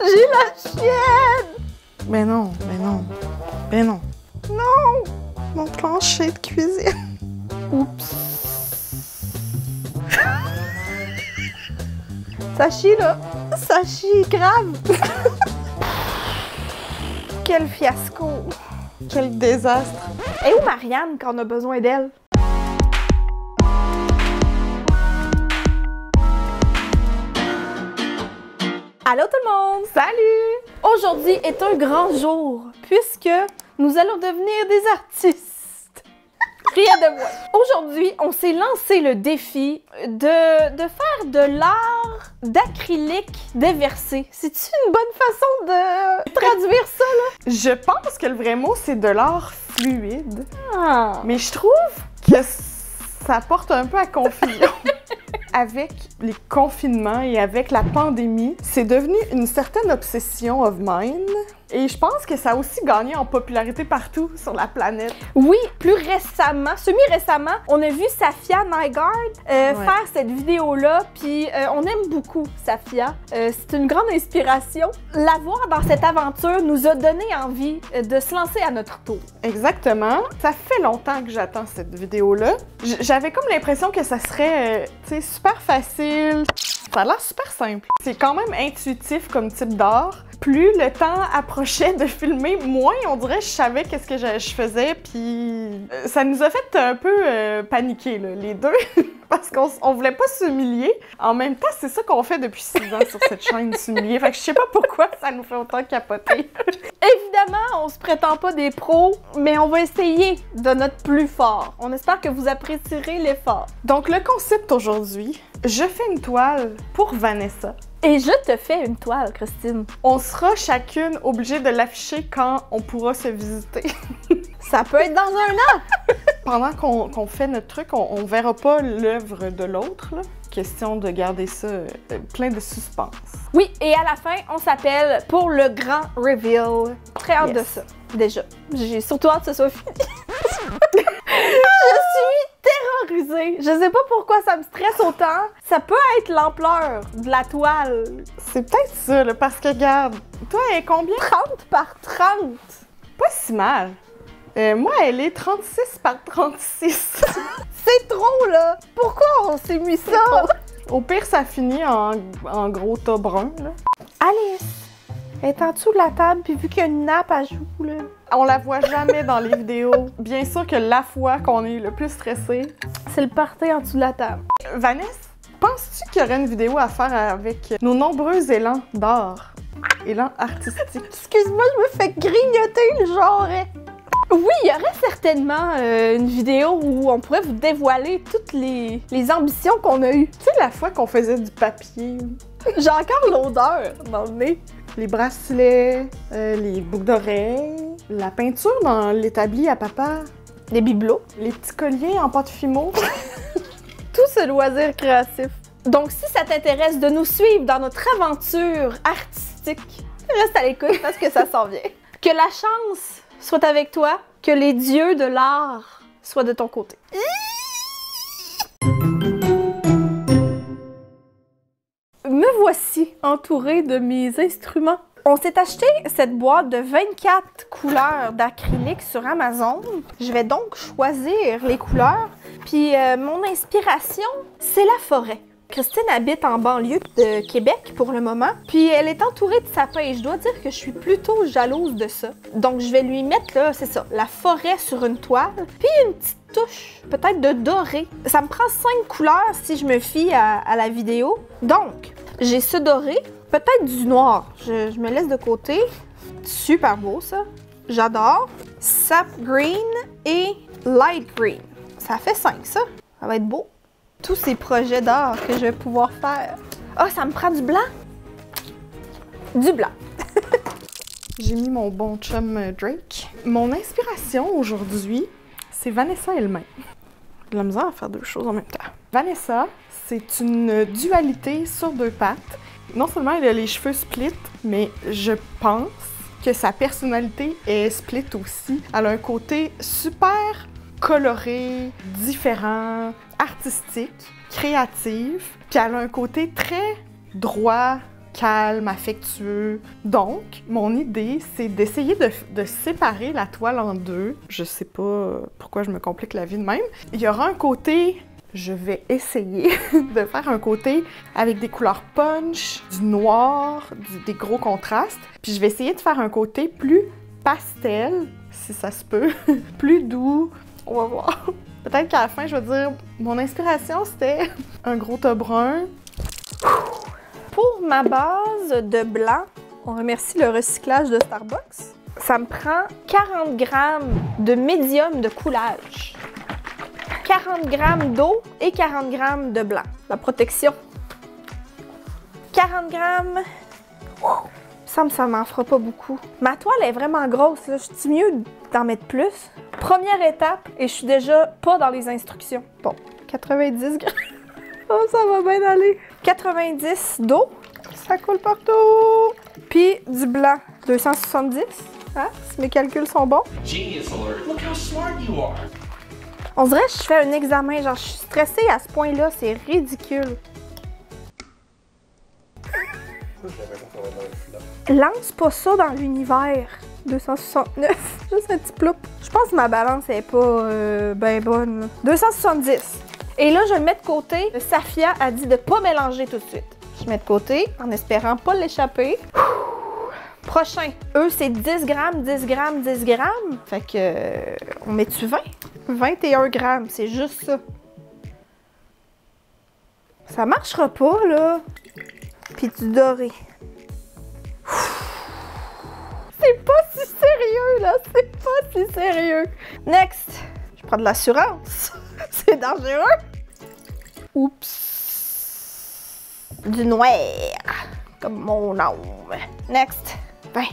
J'ai la chienne! Mais non, mais non, mais non. Non! Mon plancher de cuisine. Oups. Ça chie, là. Ça chie grave. Quel fiasco. Quel désastre. Et où Marianne quand on a besoin d'elle? Allô tout le monde! Salut! Aujourd'hui est un grand jour puisque nous allons devenir des artistes. Rien de moins. Aujourd'hui, on s'est lancé le défi de, de faire de l'art d'acrylique déversé. C'est-tu une bonne façon de traduire ça, là? Je pense que le vrai mot, c'est de l'art fluide. Ah. Mais je trouve que ça porte un peu à confusion. avec les confinements et avec la pandémie, c'est devenu une certaine obsession of mine. Et je pense que ça a aussi gagné en popularité partout sur la planète. Oui, plus récemment, semi-récemment, on a vu Safia Nygaard euh, Ouais. faire cette vidéo-là, puis euh, on aime beaucoup Safia. Euh, c'est une grande inspiration. La voir dans cette aventure nous a donné envie de se lancer à notre tour. Exactement. Ça fait longtemps que j'attends cette vidéo-là. J'avais comme l'impression que ça serait, tu sais, super facile. Ça a l'air super simple. C'est quand même intuitif comme type d'art. Plus le temps approchait de filmer, moins on dirait je savais qu'est-ce que je, je faisais, puis euh, ça nous a fait un peu euh, paniquer, là, les deux, parce qu'on on voulait pas s'humilier. En même temps, c'est ça qu'on fait depuis six ans sur cette chaîne, s'humilier. Fait que je sais pas pourquoi ça nous fait autant capoter. Évidemment, on se prétend pas des pros, mais on va essayer de notre plus fort. On espère que vous apprécierez l'effort. Donc, le concept aujourd'hui, je fais une toile pour Vanessa. Et je te fais une toile, Christine. On sera chacune obligée de l'afficher quand on pourra se visiter. Ça peut être dans un an. Pendant qu'on fait notre truc, on, on verra pas l'œuvre de l'autre. Question de garder ça euh, plein de suspense. Oui, et à la fin, on s'appelle pour le grand reveal. Très hâte Yes. de ça, déjà. J'ai surtout hâte que ce soit fini. je suis terrorisée. Je sais pas pourquoi ça me stresse autant. Ça peut être l'ampleur de la toile. C'est peut-être ça, là, parce que regarde, toi, elle est combien? 30 par 30. Pas si mal. Euh, moi, elle est 36 par 36. C'est trop, là. Pourquoi on s'est mis ça? Au pire, ça finit en, en gros tas brun. Là. Alice, elle est en dessous de la table, puis vu qu'il y a une nappe à joue, là. On la voit jamais dans les vidéos. Bien sûr que la fois qu'on est le plus stressé, C'est le party en dessous de la table. Vanessa, penses-tu qu'il y aurait une vidéo à faire avec nos nombreux élans d'art, élans artistiques? Excuse-moi, je me fais grignoter le genre. Oui, il y aurait certainement euh, une vidéo où on pourrait vous dévoiler toutes les, les ambitions qu'on a eues. Tu sais, la fois qu'on faisait du papier, J'ai encore l'odeur dans le nez. les bracelets, euh, les boucles d'oreilles, la peinture dans l'établi à papa, Les bibelots. les petits colliers en pâte fimo. Tout ce loisir créatif. Donc, si ça t'intéresse de nous suivre dans notre aventure artistique, reste à l'écoute parce que ça s'en vient. Que la chance soit avec toi, que les dieux de l'art soient de ton côté. Me voici entourée de mes instruments. On s'est acheté cette boîte de 24 couleurs d'acrylique sur Amazon. Je vais donc choisir les couleurs. Puis euh, mon inspiration, c'est la forêt. Christine habite en banlieue de Québec pour le moment, puis elle est entourée de sapins et je dois dire que je suis plutôt jalouse de ça. Donc je vais lui mettre c'est ça, la forêt sur une toile, puis une petite touche peut-être de doré. Ça me prend cinq couleurs si je me fie à la vidéo. Donc j'ai ce doré, peut-être du noir. Je, me laisse de côté. Super beau ça. J'adore. Sap green et light green. Ça fait 5 ça. Ça va être beau. Tous ces projets d'art que je vais pouvoir faire. Ah, ça me prend du blanc? Du blanc. J'ai mis mon bon chum euh, Drake. Mon inspiration aujourd'hui, c'est Vanessa elle-même. De la misère à faire deux choses en même temps. Vanessa, c'est une dualité sur deux pattes. Non seulement elle a les cheveux split, mais je pense que sa personnalité est split aussi. Elle a un côté super coloré, différent, artistique, créatif, puis elle a un côté très droit, calme, affectueux. Donc, mon idée, c'est d'essayer de, de séparer la toile en deux. Je sais pas pourquoi je me complique la vie de même. Il y aura un côté je vais essayer de faire un côté avec des couleurs punch, du noir, des gros contrastes. Puis je vais essayer de faire un côté plus pastel, si ça se peut, plus doux. On va voir. Peut-être qu'à la fin, je vais dire, mon inspiration, c'était un gros tas brun. Pour ma base de blanc, on remercie le recyclage de Starbucks. Ça me prend 40 grammes de médium de coulage. 40 grammes d'eau et 40 grammes de blanc. La protection. 40 grammes. Ouh, Ça me ça m'en fera pas beaucoup. Ma toile est vraiment grosse. Je suis mieux d'en mettre plus. Première étape, et je suis déjà pas dans les instructions. Bon, 90 grammes. Oh, ça va bien aller. 90 d'eau. Ça coule partout. Puis du blanc. 270. Hein? Si mes calculs sont bons. Genius alert. Look how smart you are. On dirait que je fais un examen. Genre, je suis stressée à ce point-là. C'est ridicule. Lance pas ça dans l'univers. 269. Juste un petit ploup. Je pense que ma balance est pas euh, ben bonne. là. 270. Et là, je le mets de côté. Safia a dit de pas mélanger tout de suite. Je mets de côté en espérant pas l'échapper. Prochain. Eux, c'est 10 grammes, 10 grammes, 10 grammes. Fait que. euh, on met-tu 20? 21 grammes, c'est juste ça. Ça marchera pas, là. Puis du doré. C'est pas si sérieux, là. C'est pas si sérieux. Next. Je prends de l'assurance. C'est dangereux. Oups. Du noir. Comme mon nom. Next. Ben.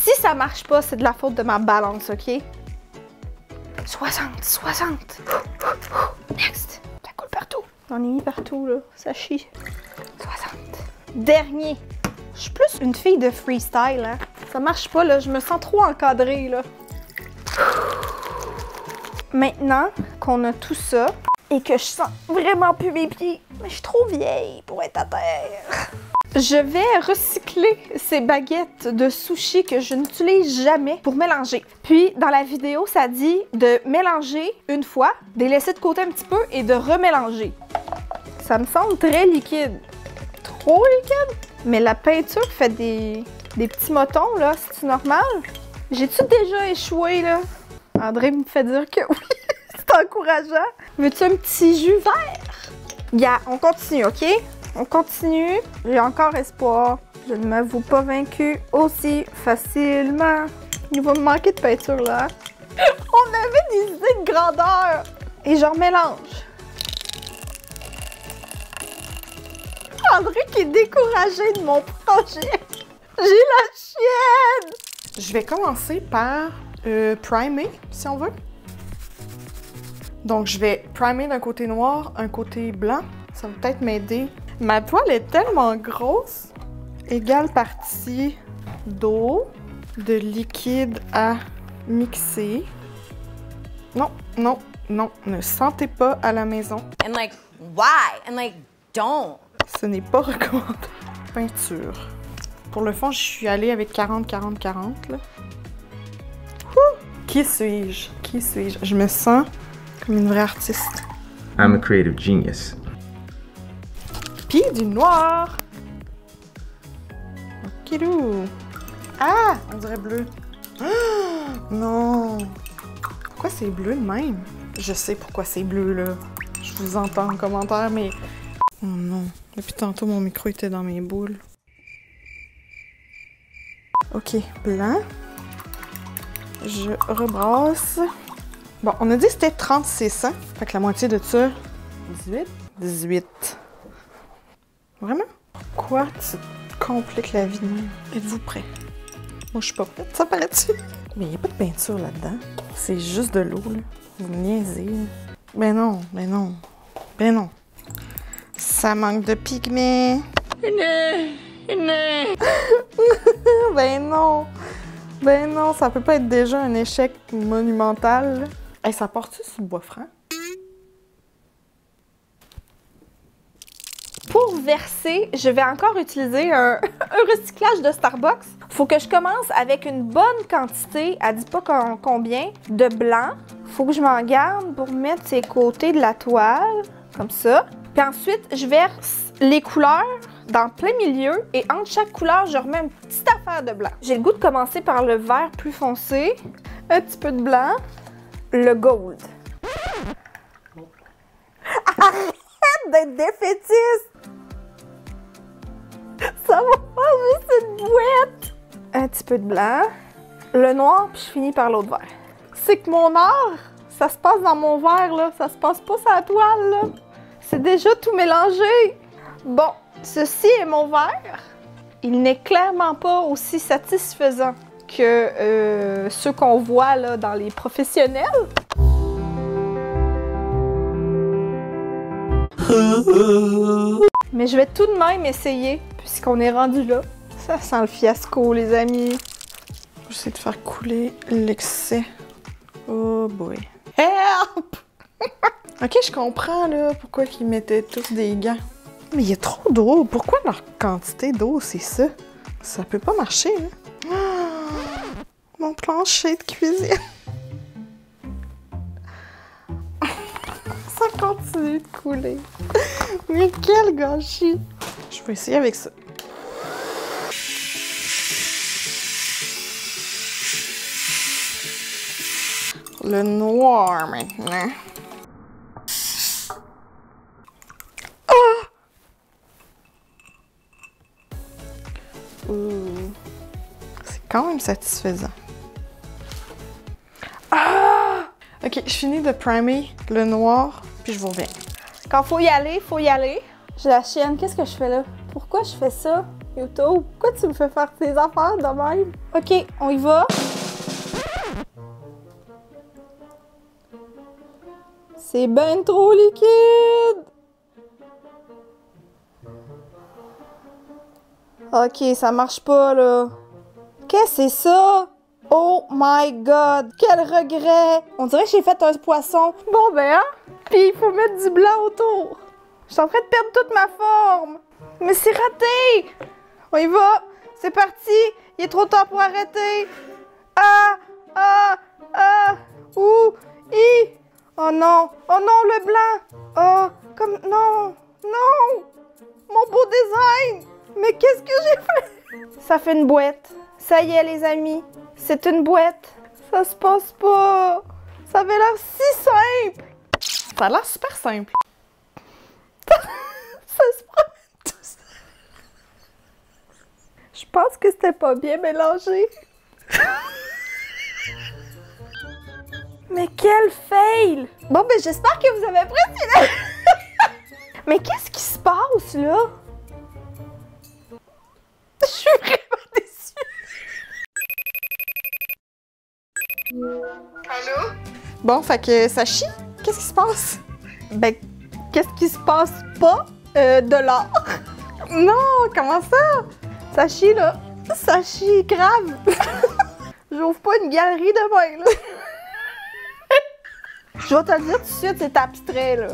Si ça marche pas, c'est de la faute de ma balance, OK? 60, 60. Next. Ça coule partout. J'en ai mis partout, là. Ça chie. 60. Dernier. Je suis plus une fille de freestyle, hein. Ça marche pas, là. Je me sens trop encadrée, là. Maintenant qu'on a tout ça et que je sens vraiment plus mes pieds, mais je suis trop vieille pour être à terre. Je vais recycler ces baguettes de sushi que je n'utilise jamais pour mélanger. Puis, dans la vidéo, ça dit de mélanger une fois, de les laisser de côté un petit peu et de remélanger. Ça me semble très liquide. Trop liquide? Mais la peinture fait des, petits motons, là. C'est normal? J'ai-tu déjà échoué, là? André me fait dire que oui. C'est encourageant. Veux-tu un petit jus vert? Ya, on continue, OK? On continue. J'ai encore espoir. Je ne m'avoue pas vaincue aussi facilement. Il va me manquer de peinture, là. On avait des idées de grandeur. Et je remélange. André qui est découragé de mon projet. J'ai la chienne! Je vais commencer par euh, primer, si on veut. Donc, je vais primer d'un côté noir, un côté blanc. Ça va peut-être m'aider. Ma toile est tellement grosse. Égale partie d'eau, de liquide à mixer. Non, non, non. Ne sentez pas à la maison. And like, why? And like, don't. Ce n'est pas recommandé. Peinture. Pour le fond, je suis allée avec 40, 40, 40. Là. Ouh! Qui suis-je? Qui suis-je? Je me sens comme une vraie artiste. I'm a creative genius. Du noir. Ah! On dirait bleu. Non! Pourquoi c'est bleu de même? Je sais pourquoi c'est bleu, là. Je vous entends en commentaire, mais... Oh non. Depuis tantôt, mon micro était dans mes boules. Ok, blanc. Je rebrasse. Bon, on a dit que c'était 36, hein? Fait que la moitié de ça... 18? 18. Vraiment? Pourquoi tu te compliques la vie de même? Êtes-vous prêts? Moi, je suis pas prête, ça paraît-tu? Mais il n'y a pas de peinture là-dedans. C'est juste de l'eau, là. Vous me niaisez. là. Ben non, ben non. Ben non. Ça manque de pigments. ben non. Ben non, ça peut pas être déjà un échec monumental. Hey, ça porte-tu sur le bois franc? Pour verser, je vais encore utiliser un, recyclage de Starbucks. Faut que je commence avec une bonne quantité, elle dit pas combien, de blanc. Faut que je m'en garde pour mettre ces côtés de la toile, comme ça. Puis ensuite, je verse les couleurs dans plein milieu et entre chaque couleur, je remets une petite affaire de blanc. J'ai le goût de commencer par le vert plus foncé, un petit peu de blanc, le gold. d'être défaitiste! Ça va pas juste une bouette! Un petit peu de blanc, le noir, puis je finis par l'autre vert. C'est que mon art, ça se passe dans mon verre, là. Ça se passe pas sur la toile, là. C'est déjà tout mélangé. Bon, ceci est mon verre. Il n'est clairement pas aussi satisfaisant que euh, ceux qu'on voit là, dans les professionnels. Mais je vais tout de même essayer, puisqu'on est rendu là. Ça sent le fiasco, les amis. J'essaie de faire couler l'excès. Oh boy. Help! ok, je comprends là pourquoi ils mettaient tous des gants. Mais il y a trop d'eau. Pourquoi leur quantité d'eau, c'est ça? Ça peut pas marcher. Ah, Mon plancher de cuisine. Ça continue de couler. Mais quel gâchis! Je vais essayer avec ça. Le noir maintenant. Ah! C'est quand même satisfaisant. Ah! Ok, je finis de primer le noir, puis je vous reviens. Quand faut y aller, faut y aller. Je la chienne. Qu'est-ce que je fais là? Pourquoi je fais ça, YouTube? Pourquoi tu me fais faire tes affaires de même? Ok, on y va. C'est ben trop liquide! Ok, ça marche pas là. Qu'est-ce que c'est ça? Oh my god, quel regret! On dirait que j'ai fait un poisson. Bon ben, hein? Puis il faut mettre du blanc autour. Je suis en train de perdre toute ma forme. Mais c'est raté! On y va! C'est parti! Il est trop tard pour arrêter! Ah! Ah! Ah! Ouh! I! Oh non! Oh non, le blanc! Oh! Comme. Non! Non! Mon beau design! Mais qu'est-ce que j'ai fait? Ça fait une boîte. Ça y est, les amis. C'est une boîte. Ça se passe pas. Ça avait l'air si simple. Ça a l'air super simple. Ça se promène tout ça. Je pense que c'était pas bien mélangé. Mais quel fail! Bon, ben j'espère que vous avez apprécié. Mais qu'est-ce qui se passe là? Je suis vraiment déçue. Bon, fait que ça chie. Qu'est-ce qui se passe? Ben, qu'est-ce qui se passe pas euh, de l'art? Non, comment ça? Ça chie, là. Ça chie grave. J'ouvre pas une galerie de main, là. Je vais te le dire tout de suite, c'est abstrait, là.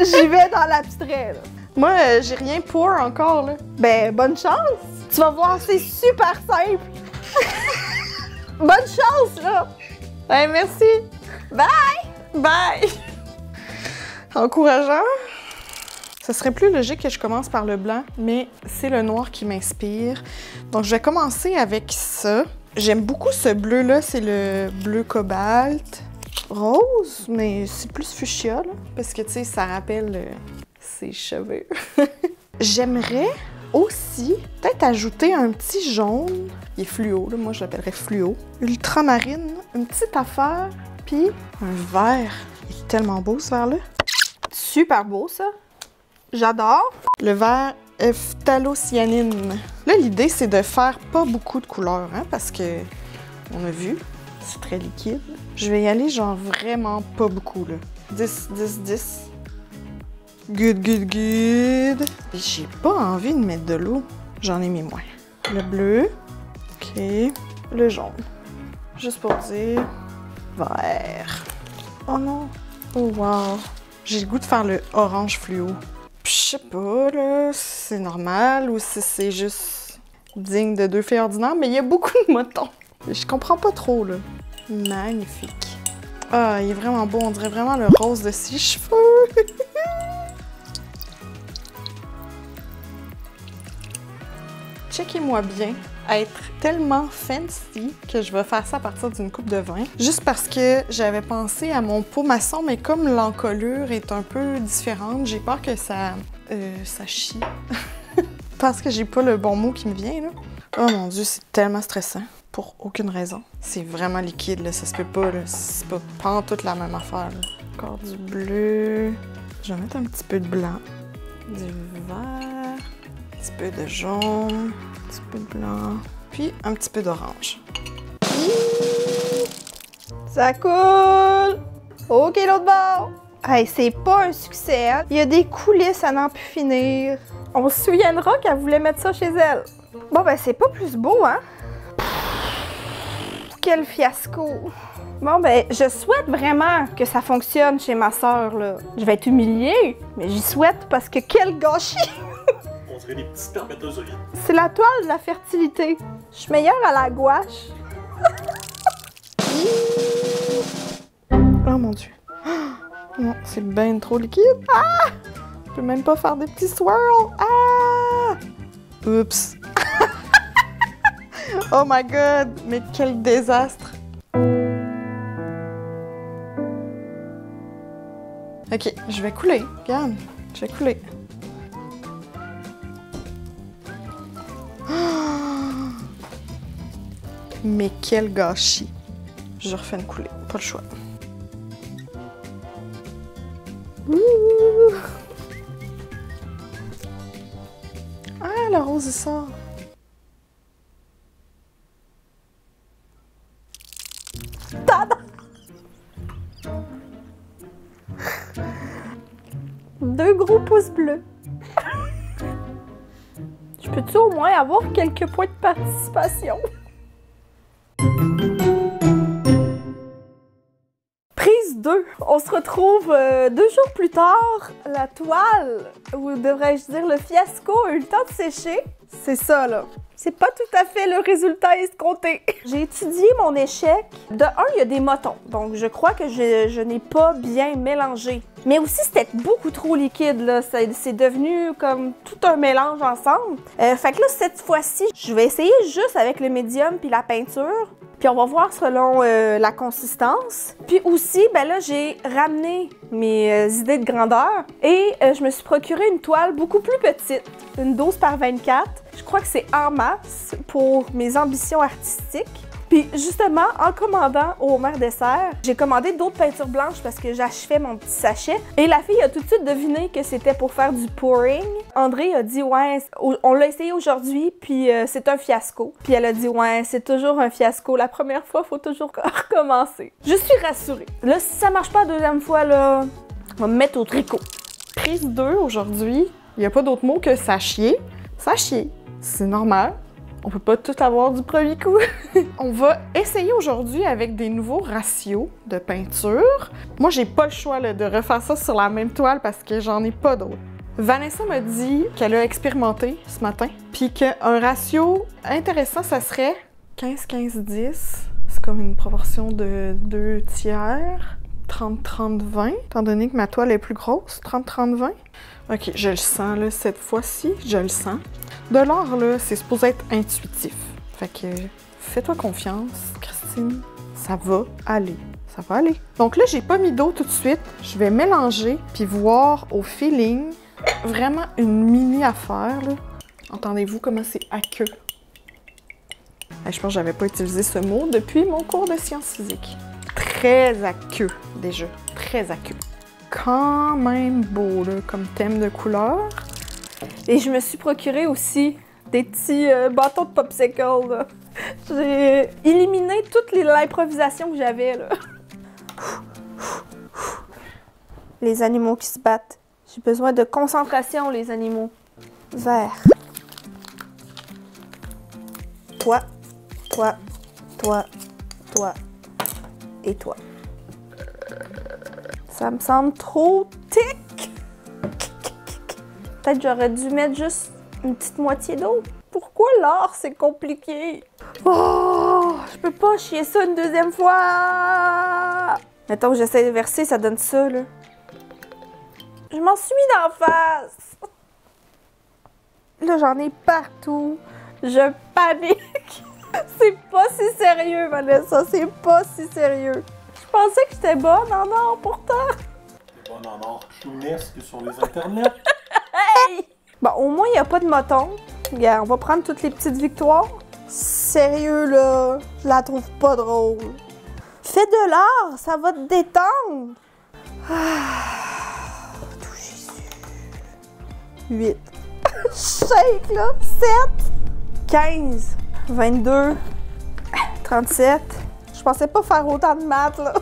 J'y vais dans l'abstrait, là. Moi, euh, j'ai rien pour encore, là. Ben, bonne chance. Tu vas voir, c'est super simple. bonne chance, là. Ouais, merci. Bye! Bye! Encourageant. Ce serait plus logique que je commence par le blanc, mais c'est le noir qui m'inspire. Donc, je vais commencer avec ça. J'aime beaucoup ce bleu-là, c'est le bleu cobalt. Rose, mais c'est plus fuchsia, là, parce que, tu sais, ça rappelle euh, ses cheveux. J'aimerais aussi peut-être ajouter un petit jaune. Il est fluo, là, moi je l'appellerais fluo. Ultramarine, une petite affaire, un vert. Il est tellement beau ce vert-là. Super beau, ça. J'adore. Le vert phthalocyanine. Là, l'idée, c'est de faire pas beaucoup de couleurs, hein, parce que on a vu, c'est très liquide. Je vais y aller genre vraiment pas beaucoup, là. 10, 10, 10. Good, good, good. J'ai pas envie de mettre de l'eau. J'en ai mis moins. Le bleu. OK. Le jaune. Juste pour dire. Oh non. Oh wow. J'ai le goût de faire le orange fluo. Je sais pas, là, si c'est normal ou si c'est juste digne de deux filles ordinaires, mais il y a beaucoup de motons. Je comprends pas trop, là. Magnifique. Ah, il est vraiment beau. On dirait vraiment le rose de ses cheveux. Checkez-moi bien être tellement fancy que je vais faire ça à partir d'une coupe de vin. Juste parce que j'avais pensé à mon pot maçon, mais comme l'encolure est un peu différente, j'ai peur que ça... Euh, ça chie. parce que j'ai pas le bon mot qui me vient, là. Oh mon dieu, c'est tellement stressant. Pour aucune raison. C'est vraiment liquide, là. Ça se peut pas. C'est pas, pas toute la même affaire. Encore du bleu. Je vais mettre un petit peu de blanc. Du vert. Un petit peu de jaune. Un petit peu de blanc. Puis un petit peu d'orange. Ça coule! OK, l'autre bord! Hey, c'est pas un succès, hein? Il y a des coulisses à n'en plus finir. On se souviendra qu'elle voulait mettre ça chez elle. Bon, ben, c'est pas plus beau, hein? Quel fiasco! Bon, ben, je souhaite vraiment que ça fonctionne chez ma sœur, là. Je vais être humiliée, mais j'y souhaite parce que quel gâchis! On dirait des petits spermatozoïdes. C'est la toile de la fertilité. Je suis meilleure à la gouache. Oh mon dieu. Non, c'est bien trop liquide. Ah! Je peux même pas faire des petits swirls. Ah! Oups. oh my god, mais quel désastre. Ok, je vais couler. Regarde, je vais couler. Mais quel gâchis. Je refais une coulée, pas le choix. Ah, la rose il sort. Deux gros pouces bleus. Je peux-tu au moins avoir quelques points de participation? On se retrouve euh, deux jours plus tard. La toile, ou devrais-je dire le fiasco, a eu le temps de sécher. C'est ça, là. C'est pas tout à fait le résultat escompté. J'ai étudié mon échec. De un, il y a des motons. Donc, je crois que je, je n'ai pas bien mélangé. Mais aussi, c'était beaucoup trop liquide, là. C'est devenu comme tout un mélange ensemble. Euh, fait que là, cette fois-ci, je vais essayer juste avec le médium puis la peinture. Puis on va voir selon euh, la consistance. Puis aussi, ben là, j'ai ramené mes euh, idées de grandeur et je me suis procuré une toile beaucoup plus petite, une 12 par 24. Je crois que c'est en masse pour mes ambitions artistiques. Puis justement, en commandant au Mère Dessert, j'ai commandé d'autres peintures blanches parce que j'achevais mon petit sachet. Et la fille a tout de suite deviné que c'était pour faire du pouring. André a dit ouais, on l'a essayé aujourd'hui, puis euh, c'est un fiasco. Puis elle a dit ouais, c'est toujours un fiasco. La première fois, faut toujours recommencer. Je suis rassurée. Là, si ça marche pas la deuxième fois, là, on va me mettre au tricot. Prise 2 aujourd'hui. Il n'y a pas d'autre mot que ça chier. Ça chier. C'est normal. On peut pas tout avoir du premier coup. On va essayer aujourd'hui avec des nouveaux ratios de peinture. Moi, j'ai pas le choix de refaire ça sur la même toile parce que j'en ai pas d'autres. Vanessa m'a dit qu'elle a expérimenté ce matin, puis qu'un ratio intéressant, ça serait 15-15-10. C'est comme une proportion de 2 tiers. 30-30-20, étant donné que ma toile est plus grosse. 30-30-20. Ok, je le sens là, cette fois-ci, je le sens. De l'art, là, c'est supposé être intuitif. Fait que fais-toi confiance, Christine. Ça va aller. Ça va aller. Donc là, j'ai pas mis d'eau tout de suite. Je vais mélanger puis voir au feeling. Vraiment une mini affaire, là. Entendez-vous comment c'est aqueux? Je pense que j'avais pas utilisé ce mot depuis mon cours de sciences physiques. Très aqueux, déjà. Très aqueux. Quand même beau, là, comme thème de couleur. Et je me suis procuré aussi des petits euh, bâtons de popsicle. J'ai éliminé toute l'improvisation que j'avais. Les animaux qui se battent. J'ai besoin de concentration, les animaux. Vert. Toi, toi, toi, toi et toi. Ça me semble trop tic. Peut-être j'aurais dû mettre juste une petite moitié d'eau. Pourquoi l'or, c'est compliqué? Oh, je peux pas chier ça une deuxième fois! Mettons que j'essaie de verser, ça donne ça, là. Je m'en suis mis d'en face! Là, j'en ai partout. Je panique. C'est pas si sérieux, Vanessa. C'est pas si sérieux. Je pensais que j'étais bonne en or, pourtant. T'es bonne en or chounesque sur les internets. Bon, au moins, il n'y a pas de moton. Regarde, on va prendre toutes les petites victoires. Sérieux, là, je la trouve pas drôle. Fais de l'art, ça va te détendre. Ah, tout Jésus. 8. Shake, là. 7. 15. 22. 37. Pensais pas faire autant de maths, là.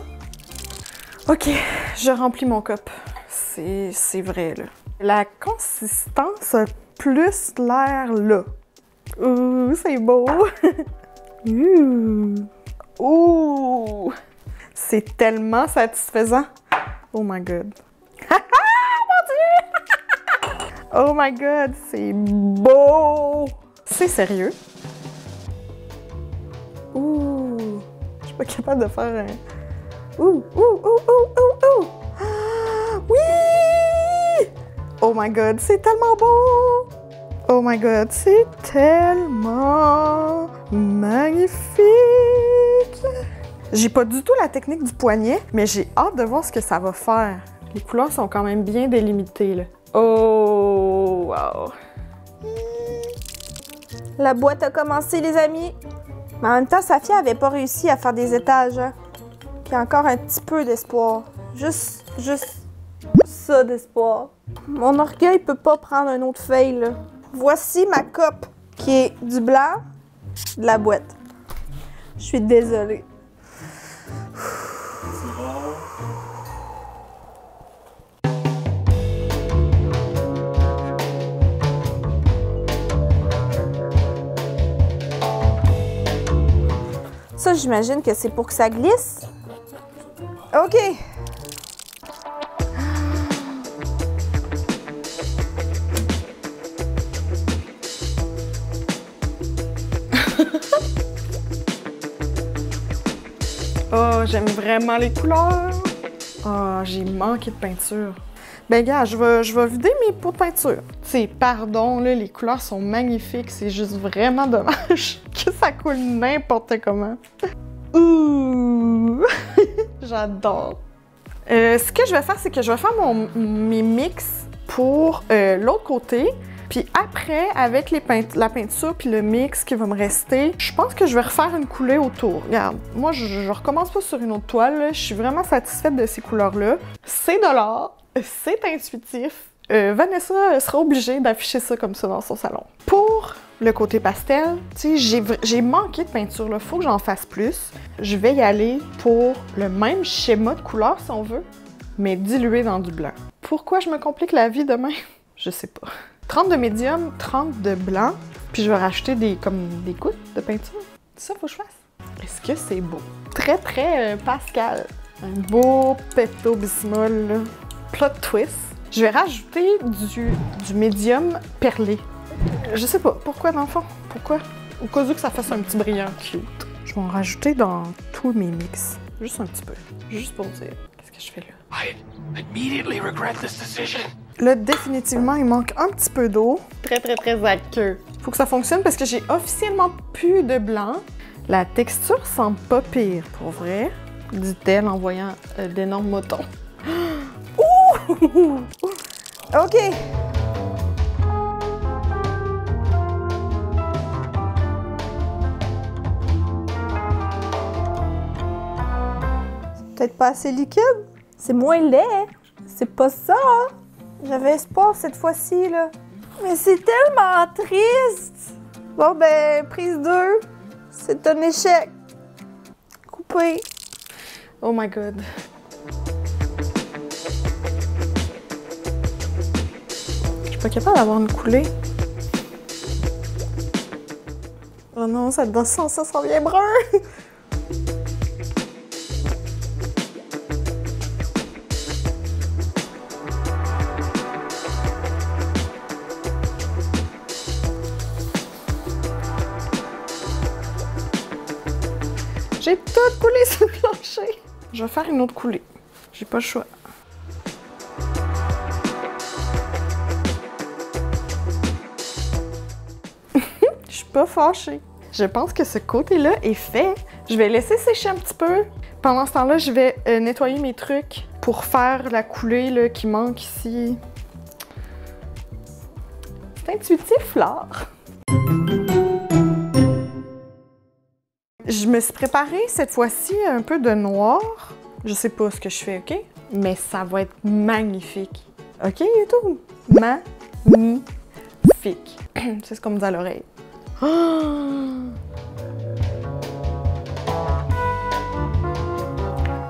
Ok, je remplis mon cup. C'est vrai, là. La consistance plus l'air là. Ouh, c'est beau. Ouh. C'est tellement satisfaisant. Oh my god. Mon Dieu! oh my god, c'est beau. C'est sérieux? Capable de faire un. Ouh, ouh, ouh, ouh, ouh, ouh. Ah, oui! Oh my god, c'est tellement beau! Oh my god, c'est tellement magnifique! J'ai pas du tout la technique du poignet, mais j'ai hâte de voir ce que ça va faire. Les couleurs sont quand même bien délimitées, là. Oh, wow! La boîte a commencé, les amis. Mais en même temps, Safia avait pas réussi à faire des étages. Hein. Puis encore un petit peu d'espoir. Juste, juste ça d'espoir. Mon orgueil peut pas prendre un autre fail. Voici ma coupe qui est du blanc de la boîte. Je suis désolée. Ça, j'imagine que c'est pour que ça glisse. OK. Oh, j'aime vraiment les couleurs. Oh, j'ai manqué de peinture. Ben gars, je vais, je vais vider mes pots de peinture. C'est pardon, les couleurs sont magnifiques. C'est juste vraiment dommage que ça coule n'importe comment. Ouh! J'adore. Euh, ce que je vais faire, c'est que je vais faire mon, mes mix pour euh, l'autre côté. Puis après, avec la peinture puis le mix qui va me rester, je pense que je vais refaire une coulée autour. Regarde, moi, je, recommence pas sur une autre toile. Je suis vraiment satisfaite de ces couleurs-là. C'est de l'art, c'est intuitif. Euh, Vanessa sera obligée d'afficher ça comme ça dans son salon. Pour le côté pastel, j'ai manqué de peinture, là. Faut que j'en fasse plus. Je vais y aller pour le même schéma de couleur, si on veut, mais dilué dans du blanc. Pourquoi je me complique la vie demain? Je sais pas. 30 de médium, 30 de blanc, puis je vais rajouter des, comme des gouttes de peinture. Ça faut que je fasse. Est-ce que c'est beau? Très, très euh, Pascal. Un beau péto bismol. Plot twist. Je vais rajouter du, du médium perlé. Je sais pas, pourquoi dans le fond? Pourquoi? Au cas où que ça fasse un petit brillant cute. Je vais en rajouter dans tous mes mix. Juste un petit peu. Juste pour dire. Qu'est-ce que je fais là? I immediately regret this decision. Là, définitivement, il manque un petit peu d'eau. Très, très, très aqueux. Faut que ça fonctionne parce que j'ai officiellement plus de blanc. La texture semble pas pire, pour vrai, dit-elle en voyant euh, d'énormes motons. Ouh! OK. C'est peut-être pas assez liquide. C'est moins laid. C'est pas ça. J'avais espoir cette fois-ci, là. Mais c'est tellement triste. Bon, ben, prise 2. C'est un échec. Coupé. Oh my god. suis pas capable d'avoir une coulée. Oh non, ça dans ça, ça sent bien brun! J'ai tout coulé sur le plancher. Je vais faire une autre coulée. J'ai pas le choix. Pas fâchée. Je pense que ce côté-là est fait. Je vais laisser sécher un petit peu. Pendant ce temps-là, je vais euh, nettoyer mes trucs pour faire la coulée là, qui manque ici. C'est intuitif, l'art. Je me suis préparée cette fois-ci un peu de noir. Je sais pas ce que je fais, OK? Mais ça va être magnifique. OK, YouTube? Magnifique. C'est ce qu'on me dit à l'oreille.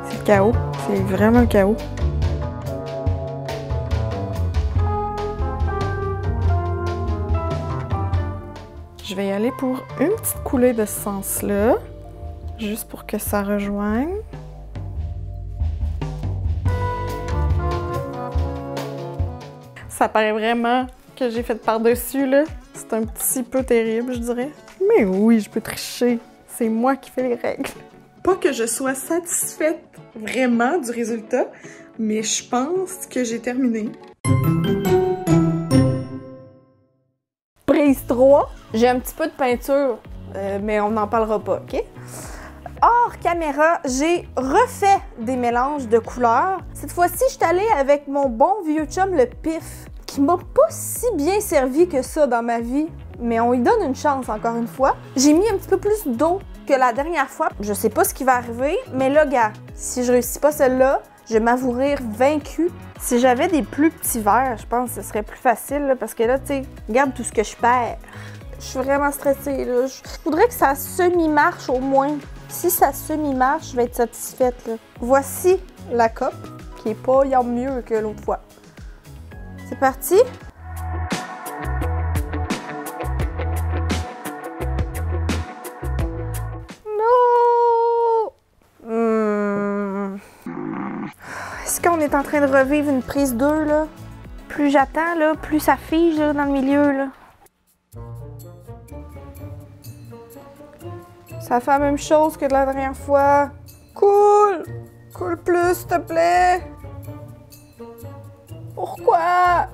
C'est le chaos. C'est vraiment le chaos. Je vais y aller pour une petite coulée de ce sens-là, juste pour que ça rejoigne. Ça paraît vraiment que j'ai fait par-dessus, là. C'est un petit peu terrible, je dirais. Mais oui, je peux tricher. C'est moi qui fais les règles. Pas que je sois satisfaite vraiment du résultat, mais je pense que j'ai terminé. Prise 3. J'ai un petit peu de peinture, euh, mais on n'en parlera pas, OK? Hors caméra, j'ai refait des mélanges de couleurs. Cette fois-ci, je suis allée avec mon bon vieux chum, le pif, qui m'a pas si bien servi que ça dans ma vie, mais on lui donne une chance encore une fois. J'ai mis un petit peu plus d'eau que la dernière fois. Je sais pas ce qui va arriver, mais là, gars, si je réussis pas celle-là, je vais m'avouer vaincue. Si j'avais des plus petits verres, je pense que ce serait plus facile, parce que là, tu sais, regarde tout ce que je perds. Je suis vraiment stressée. Je voudrais que ça semi-marche au moins. Si ça semi-marche, je vais être satisfaite. Voici la coupe, qui est pas yam mieux que l'autre fois. C'est parti? Non! Hmm. Est-ce qu'on est en train de revivre une prise 2, là? Plus j'attends, là, plus ça fige, dans le milieu, là. Ça fait la même chose que de la dernière fois. Cool! Cool plus, s'il te plaît! Pourquoi?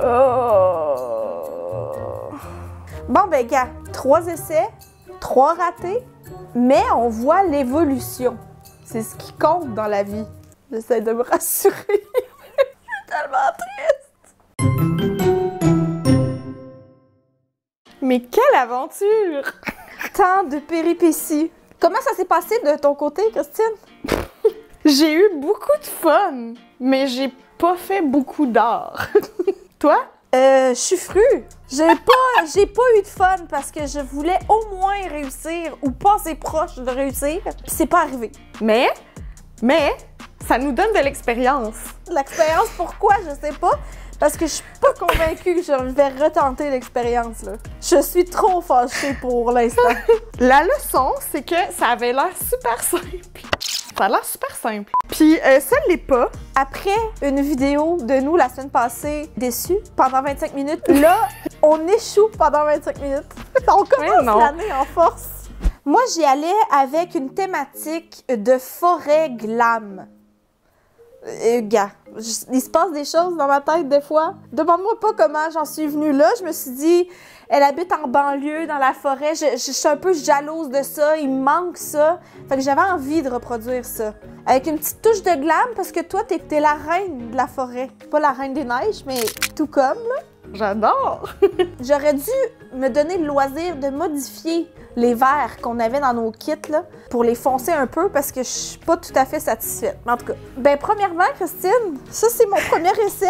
Oh. Bon, ben, gars, trois essais, trois ratés, mais on voit l'évolution. C'est ce qui compte dans la vie. J'essaie de me rassurer. Je suis tellement triste. Mais quelle aventure! Tant de péripéties. Comment ça s'est passé de ton côté, Christine? J'ai eu beaucoup de fun, mais j'ai pas fait beaucoup d'art. Toi? Euh, je suis fru. J'ai pas, j'ai pas eu de fun parce que je voulais au moins réussir ou passer proche de réussir, puis c'est pas arrivé. Mais, mais, ça nous donne de l'expérience. L'expérience, pourquoi, je sais pas. Parce que je suis pas convaincue que je vais retenter l'expérience, là. Je suis trop fâchée pour l'instant. La leçon, c'est que ça avait l'air super simple. Ça a l'air super simple. Puis euh, ça l'est pas. Après une vidéo de nous la semaine passée, déçus pendant 25 minutes, là, on échoue pendant 25 minutes. On commence l'année en force. Moi, j'y allais avec une thématique de forêt glam. Euh, gars, il se passe des choses dans ma tête des fois. Demande-moi pas comment j'en suis venue là. Je me suis dit, elle habite en banlieue, dans la forêt. Je, je- je suis un peu jalouse de ça. Il me manque ça. Fait que j'avais envie de reproduire ça. Avec une petite touche de glam, parce que toi, t'es la reine de la forêt. Pas la reine des neiges, mais tout comme, là. J'adore. J'aurais dû me donner le loisir de modifier les verres qu'on avait dans nos kits là, pour les foncer un peu parce que je suis pas tout à fait satisfaite. Mais en tout cas, ben premièrement, Christine, ça c'est mon premier essai.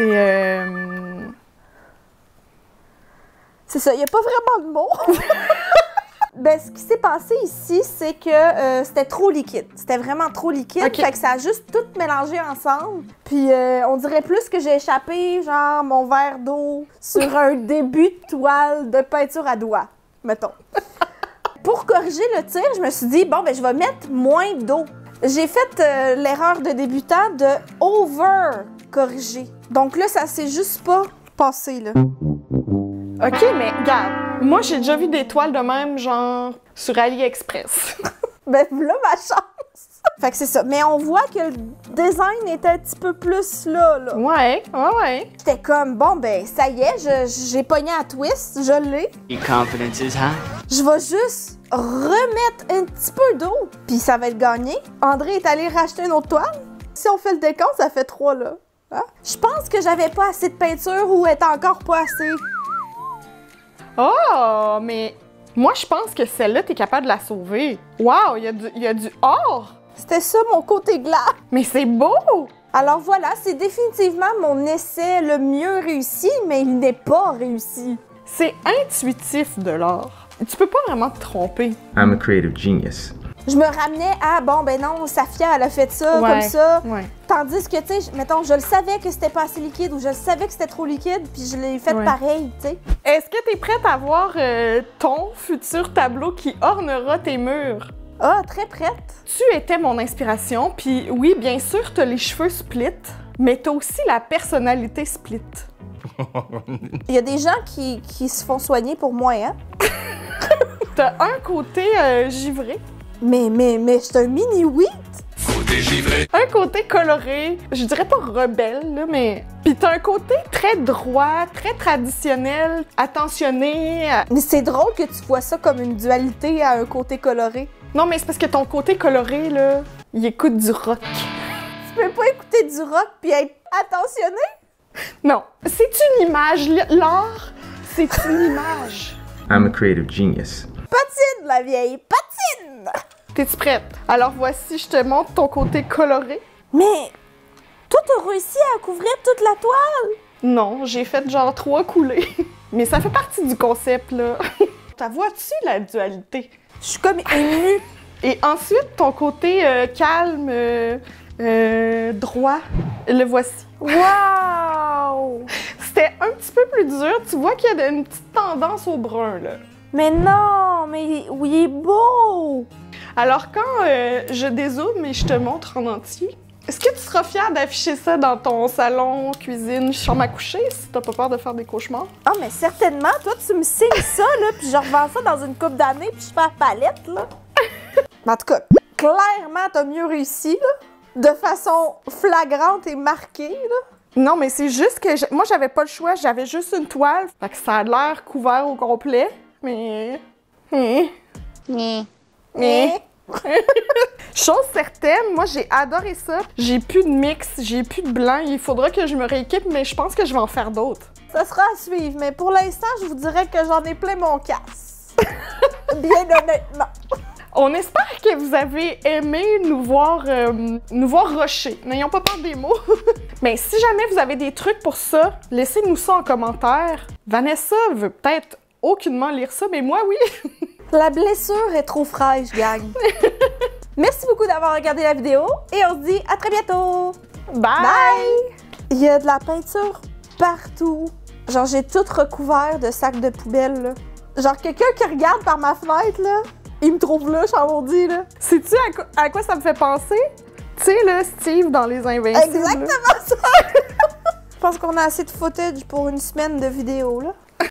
C'est euh... C'est ça, il n'y a pas vraiment de mots. ben, ce qui s'est passé ici, c'est que euh, c'était trop liquide. C'était vraiment trop liquide. Ok. Fait que ça a juste tout mélangé ensemble. Puis euh, on dirait plus que j'ai échappé, genre, mon verre d'eau sur un début de toile de peinture à doigts, mettons. Pour corriger le tir, je me suis dit, bon, ben, je vais mettre moins d'eau. J'ai fait euh, l'erreur de débutant de over corriger. Donc là, ça s'est juste pas passé, là. OK, mais regarde, moi j'ai déjà vu des toiles de même, genre sur AliExpress. Ben là, ma chance! fait que c'est ça. Mais on voit que le design est un petit peu plus là, là. ouais, ouais, ouais. J'étais comme, bon, ben, ça y est, je- j'ai pogné à twist, je l'ai. Your confidence is high. Je vais juste remettre un petit peu d'eau, puis ça va être gagné. André est allé racheter une autre toile. Si on fait le décompte, ça fait trois, là. Hein? Je pense que j'avais pas assez de peinture ou est encore pas assez. Oh, mais moi je pense que celle-là, t'es capable de la sauver. Wow, il y, a du- il y a du or! C'était ça mon côté glas. Mais c'est beau! Alors voilà, c'est définitivement mon essai le mieux réussi, mais il n'est pas réussi. C'est intuitif de l'art. Tu peux pas vraiment te tromper. I'm a creative genius. Je me ramenais à, bon, ben non, Safia, elle a fait ça, Ouais. comme ça. Ouais. Tandis que, tu sais, mettons, je le savais que c'était pas assez liquide ou je le savais que c'était trop liquide, puis je l'ai fait Ouais. pareil, tu sais. Est-ce que t'es prête à voir euh, ton futur tableau qui ornera tes murs? Ah, très prête. Tu étais mon inspiration, puis oui, bien sûr, t'as les cheveux split, mais t'as aussi la personnalité split. Il y a des gens qui, qui se font soigner pour moi, hein. T'as un côté euh, givré, Mais, mais, mais, suis un mini-oui. un côté coloré, je dirais pas rebelle, là, mais... Puis t'as un côté très droit, très traditionnel, attentionné. Mais c'est drôle que tu vois ça comme une dualité à un côté coloré. Non, mais c'est parce que ton côté coloré, là, il écoute du rock. Tu peux pas écouter du rock puis être attentionné? Non, c'est une image, l'art, c'est une image. I'm a creative genius. Patine, la vieille, patine! T'es-tu prête? Alors voici, je te montre ton côté coloré. Mais, toi, t'as réussi à couvrir toute la toile? Non, j'ai fait genre trois coulées. Mais ça fait partie du concept, là. Ta vois-tu la dualité? Je suis comme émue. Et ensuite, ton côté euh, calme, euh, euh, droit, le voici. Wow! C'était un petit peu plus dur. Tu vois qu'il y a une petite tendance au brun, là. Mais non, mais oui, il est beau! Alors, quand euh, je dézoome et je te montre en entier, est-ce que tu seras fière d'afficher ça dans ton salon, cuisine, chambre à coucher, si t'as pas peur de faire des cauchemars? Ah, mais certainement, toi, tu me signes ça, là, puis je revends ça dans une coupe d'années, puis je fais la palette, là. Mais en tout cas, clairement, t'as mieux réussi, là. De façon flagrante et marquée, là. Non, mais c'est juste que je- moi, j'avais pas le choix, j'avais juste une toile. Fait que ça a l'air couvert au complet, mais. Hein? Mais. Chose certaine, moi j'ai adoré ça. J'ai plus de mix, j'ai plus de blanc. Il faudra que je me rééquipe, mais je pense que je vais en faire d'autres. Ça sera à suivre, mais pour l'instant, je vous dirais que j'en ai plein mon casse. Bien honnêtement. On espère que vous avez aimé nous voir, euh, nous voir rusher. N'ayons pas peur des mots. Mais si jamais vous avez des trucs pour ça, laissez-nous ça en commentaire. Vanessa veut peut-être aucunement lire ça, mais moi oui. La blessure est trop fraîche, gang. Merci beaucoup d'avoir regardé la vidéo et on se dit à très bientôt. Bye! Bye! Il y a de la peinture partout. Genre, j'ai tout recouvert de sacs de poubelle, là. Genre, quelqu'un qui regarde par ma fenêtre, là, il me trouve là, j'en maudit, là. Sais-tu à, quoi- à quoi ça me fait penser? Tu sais, là, Steve dans Les Invincibles. là. Exactement ça! Je pense qu'on a assez de footage pour une semaine de vidéo, là.